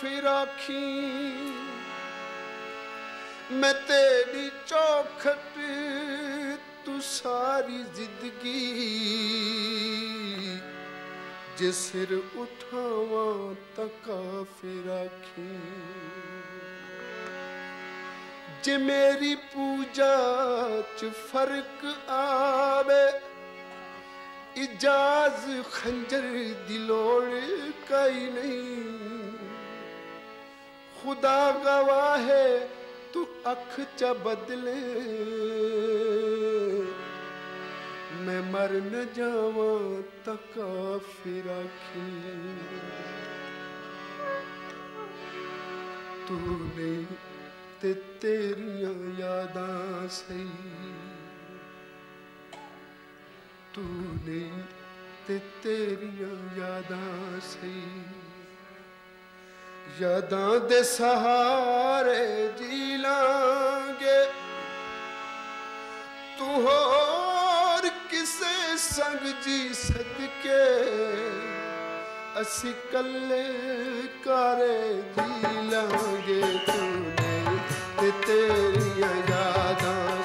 ਤੱਕਾ ਫਿਰ ਆਖੀ ਮੈਂ ਤੇਰੀ ਚੌਖਟ, ਤੂੰ ਸਾਰੀ ਜ਼ਿੰਦਗੀ ਜੇ ਸਿਰ ਉਠਾਵਾਂ ਤੱਕਾ ਫਿਰ ਆਖੀ ਜੇ ਮੇਰੀ ਪੂਜਾ ਚ ਫ਼ਰਕ ਆਵੇ, ਇਜਾਜ਼ ਖੰਜਰ खुदा गवाह है तू अख च बदले। मैं मर न जावा तका फिरा तूने ते तेरिया यादा सही। तूने ते तेरिया यादा सही। ਯਾਦਾਂ ਦੇ ਸਹਾਰੇ ਜੀ ਲਾਂਗੇ। ਤੂੰ ਹੋਰ ਕਿਸੇ ਸੰਗ ਜੀ ਸਦਕੇ। ਅਸੀਂ ਕੱਲੇ ਕਾਰੇ ਜੀ ਲਾਂਗੇ ਤੂੰ ਤੇ ਤੇਰੀਆਂ ਯਾਦਾਂ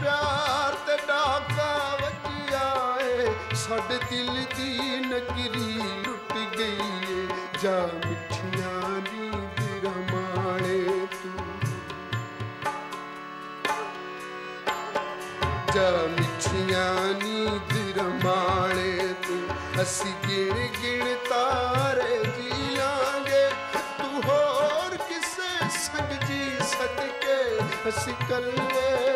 ਪਿਆਰ ਤੇ ਡਾਕਾ ਵੱਜਿਆ ਏ ਸਾਡੇ ਦਿਲ ਦੀ ਨਗਰੀ ਲੁੱਟ ਗਈ ਏ ਜਾ ਮਿੱਠੀਆਂ ਦੀ ਬਿਰਮਾਣੇ ਤੂੰ। ਜਾ ਮਿੱਠੀਆਂ ਨੀਂਦ ਰਮਾਣੇ ਤੂੰ। ਅਸੀਂ ਗਿਣ ਗਿਣ ਤਾਰੇ ਜੀ ਲਾਂਗੇ ਤੂੰ ਹੋਰ ਕਿਸੇ ਸੰਗ ਜੀ ਸਦਕੇ। ਅਸੀਂ ਕੱਲੇ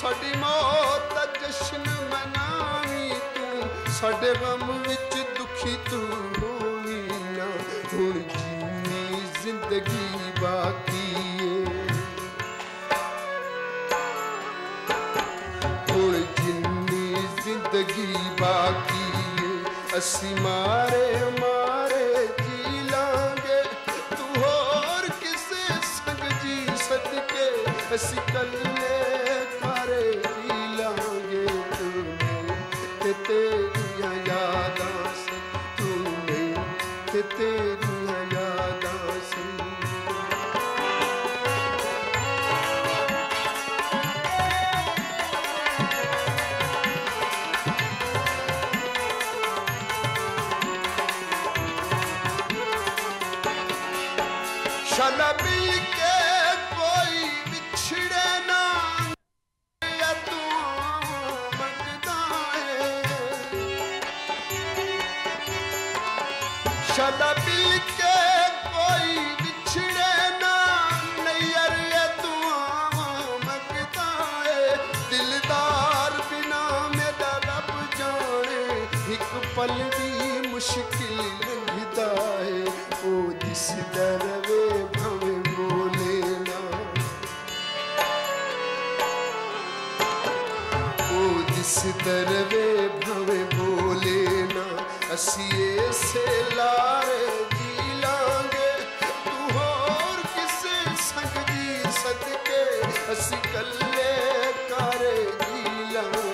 ਸਾਡੀ ਮੌਤ ਦਾ ਜਸ਼ਨ ਮਨਾਵੀਂ ਤੂੰ, ਸਾਡੇ ਗਮ ਵਿੱਚ ਦੁਖੀ ਤੂੰ ਹੋਵੀਂ ਨਾ। ਹੁਣ ਜੀਵਨੀ ਜ਼ਿੰਦਗੀ ਬਾਕੀ ਏ। ਹੁਣ ਜਿੰਨੀ ਜ਼ਿੰਦਗੀ ਬਾਕੀ ਏ, ਅਸੀਂ ਮਾਰੇ ਸਦਕੇ मुश्किल लंघदाए ओ दिस दरवे भवे बोले ना। ओ दिस दरवे भवे बोले ना। असिए से लारे जीलांगे तू और किसे संग जी सदके? असि कल्ले करे जीलांगे